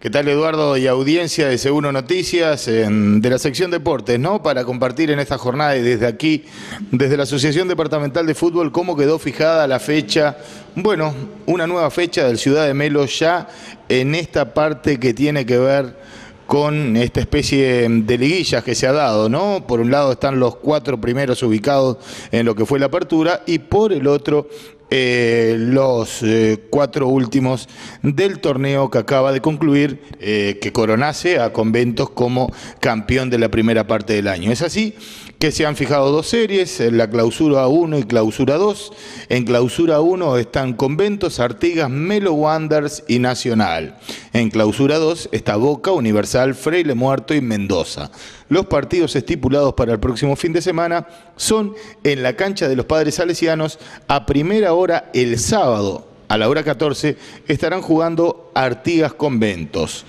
¿Qué tal Eduardo y audiencia de Seguro Noticias de la sección Deportes, ¿no? Para compartir en esta jornada y desde aquí, desde la Asociación Departamental de Fútbol, cómo quedó fijada la fecha, bueno, una nueva fecha del Ciudad de Melo ya en esta parte que tiene que ver con esta especie de liguillas que se ha dado, ¿no? Por un lado están los cuatro primeros ubicados en lo que fue la apertura y por el otro eh, los eh, cuatro últimos del torneo que acaba de concluir, eh, que coronase a Conventos como campeón de la primera parte del año. Es así que se han fijado dos series, en la clausura 1 y clausura 2. En clausura 1 están Conventos, Artigas, Melo Wanders y Nacional. En clausura 2 está Boca, Universal, Freile Muerto y Mendoza. Los partidos estipulados para el próximo fin de semana son en la cancha de los Padres Salesianos a primera hora el sábado. A la hora 14 estarán jugando Artigas Conventos.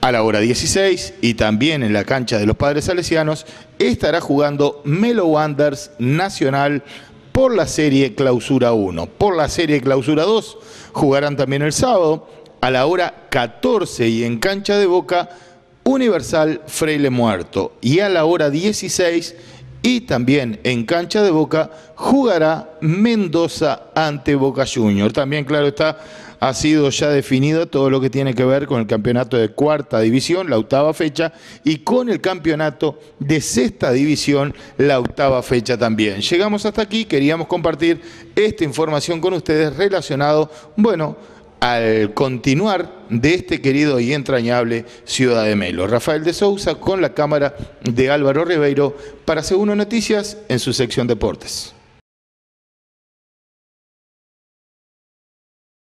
A la hora 16 y también en la cancha de los Padres Salesianos estará jugando Melo Wanders Nacional por la serie Clausura 1. Por la serie Clausura 2 jugarán también el sábado a la hora 14 y en cancha de Boca Universal Freile Muerto. Y a la hora 16 y también en cancha de Boca jugará Mendoza ante Boca Junior. También, claro está, ha sido ya definido todo lo que tiene que ver con el campeonato de cuarta división, la octava fecha, y con el campeonato de sexta división, la octava fecha también. Llegamos hasta aquí, queríamos compartir esta información con ustedes relacionado, bueno, al continuar de este querido y entrañable Ciudad de Melo. Rafael de Sousa con la cámara de Álvaro Ribeiro para Segundo Noticias en su sección Deportes.